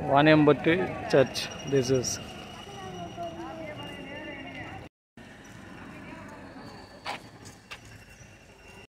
Vanembatti church. This is